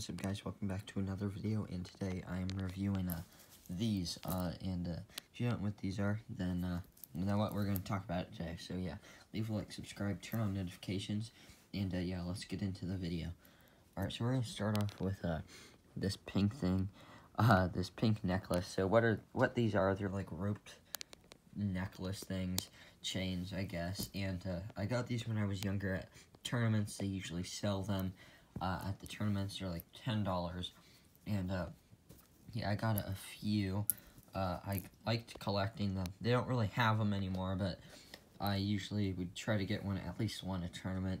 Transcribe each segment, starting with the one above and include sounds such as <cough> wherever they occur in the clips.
What's up guys, welcome back to another video, and today I am reviewing uh, these, uh, and uh, if you don't know what these are, then uh, you know what, we're going to talk about it today, so yeah, leave a like, subscribe, turn on notifications, and uh, yeah, let's get into the video. Alright, so we're to start off with uh, this pink thing, uh, this pink necklace, so what are, what these are, they're like roped necklace things, chains, I guess, and uh, I got these when I was younger at tournaments, they usually sell them, uh, at the tournaments. They're like ten dollars, and uh, yeah, I got a, few. Uh, I liked collecting them. They don't really have them anymore, but I usually would try to get one at least one a tournament.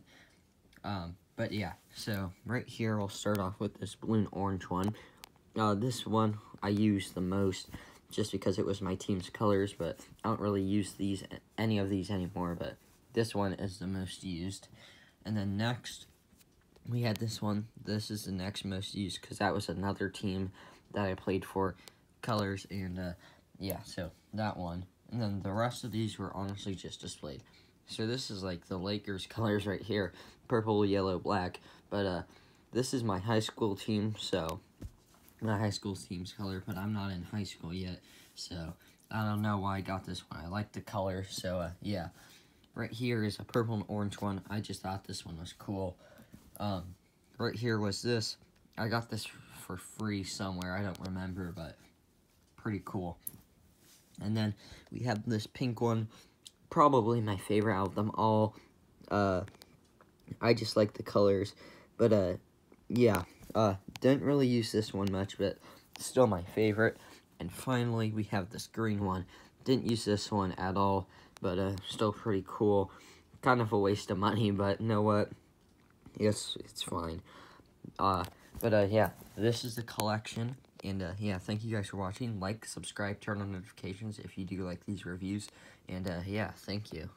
Um, but yeah, so right here we'll start off with this balloon orange one. Uh, this one I use the most just because it was my team's colors, but I don't really use these any of these anymore, but this one is the most used. And then next, we had this one. This is the next most used because that was another team that I played for, colors, and uh, yeah, so that one. And then the rest of these were honestly just displayed. So this is like the Lakers <laughs> colors right here, purple, yellow, black. But uh, this is my high school team, so my high school team's color, but I'm not in high school yet, so I don't know why I got this one. I like the color, so uh, yeah. Right here is a purple and orange one. I just thought this one was cool. Um, right here was this. I got this for free somewhere. I don't remember, but pretty cool. And then we have this pink one. Probably my favorite out of them all. Uh, I just like the colors. But, uh, yeah. Uh, didn't really use this one much, but still my favorite. And finally, we have this green one. Didn't use this one at all, but, uh, still pretty cool. Kind of a waste of money, but you know what? Yes, it's fine. Uh, but, uh, yeah, this is the collection. And, uh, yeah, thank you guys for watching. Like, subscribe, turn on notifications if you do like these reviews. And, uh, yeah, thank you.